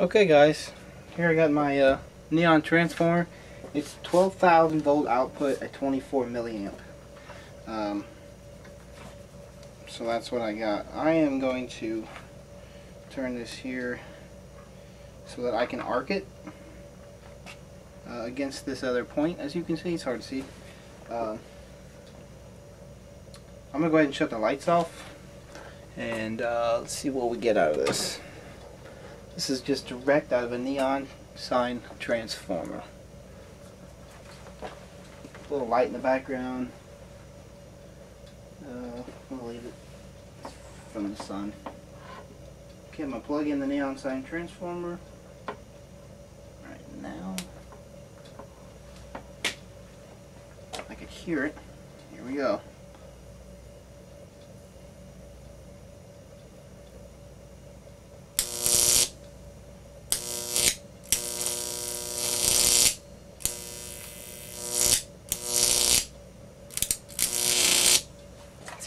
Okay guys, here I got my uh, neon transformer. It's 12,000 volt output at 24 milliamp. Um, so that's what I got. I am going to turn this here so that I can arc it uh, against this other point. As you can see, it's hard to see. Uh, I'm going to go ahead and shut the lights off and uh, let's see what we get out of this. This is just direct out of a neon sign transformer. A little light in the background. Uh, we'll leave it from the sun. Okay, I'm going to plug in the neon sign transformer right now. I could hear it. Here we go.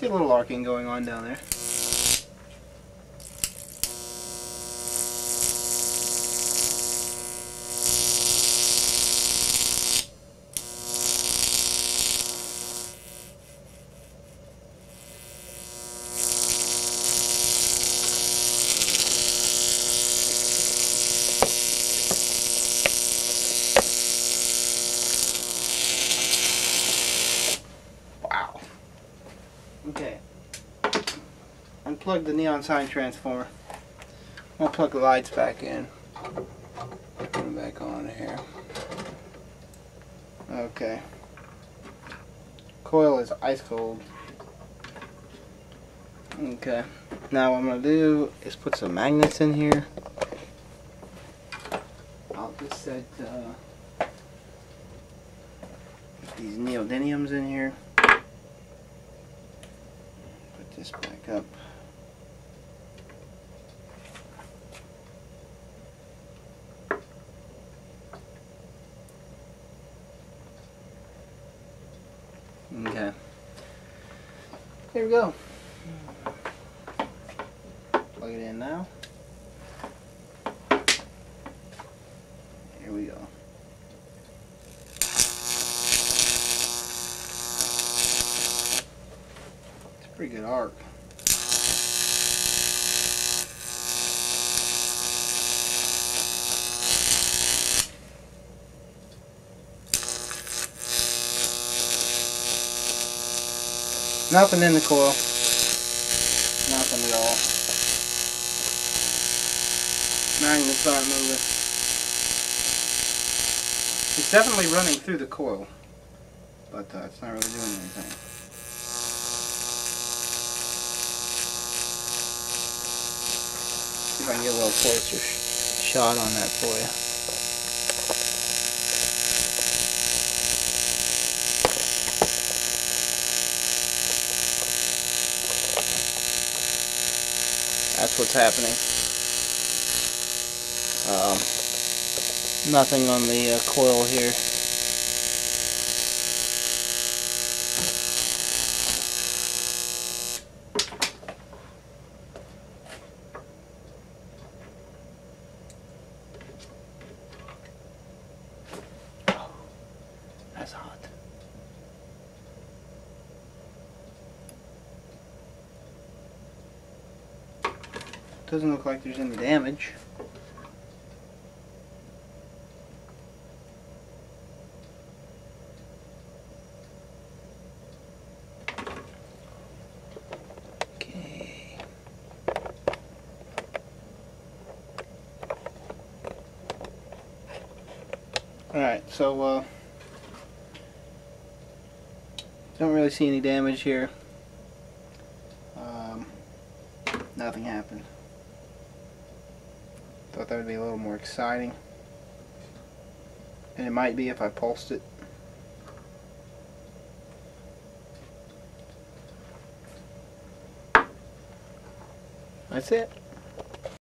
See a little arcing going on down there. Okay. Unplug the neon sign transformer. I'll plug the lights back in. Put them back on here. Okay. Coil is ice cold. Okay. Now what I'm gonna do is put some magnets in here. I'll just set uh, these neodymiums in here. Put this back up. Okay. There we go. Plug it in now. Here we go. It's a pretty good arc. Nothing in the coil. Nothing at all. Magnets aren't moving. It's definitely running through the coil, but uh, it's not really doing anything. If I can get a little closer sh shot on that for you. That's what's happening. Um, nothing on the uh, coil here. Hot. Doesn't look like there's any damage. Alright, so uh don't really see any damage here. Um, nothing happened. Thought that would be a little more exciting. And it might be if I pulsed it. That's it.